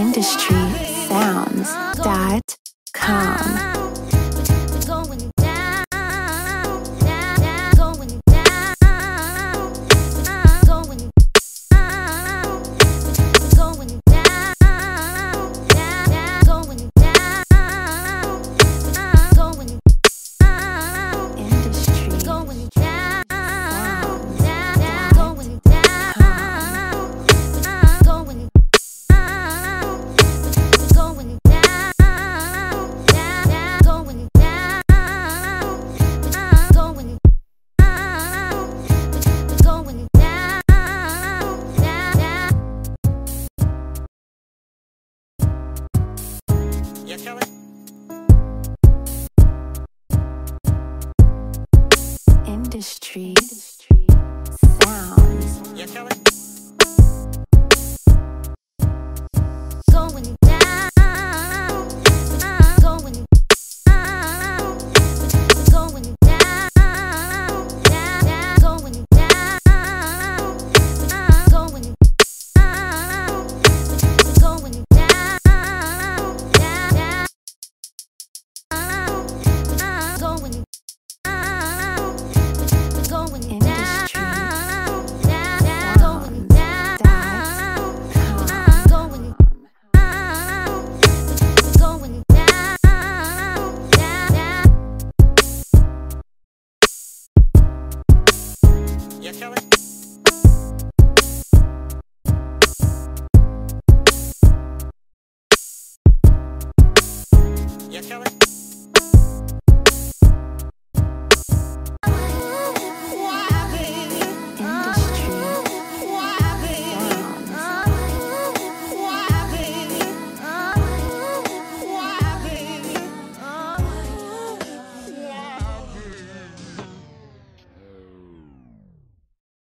industrysounds.com. Kelly? Industry. Sounds. Yeah, Kelly? Kelly? Yeah, Kelly?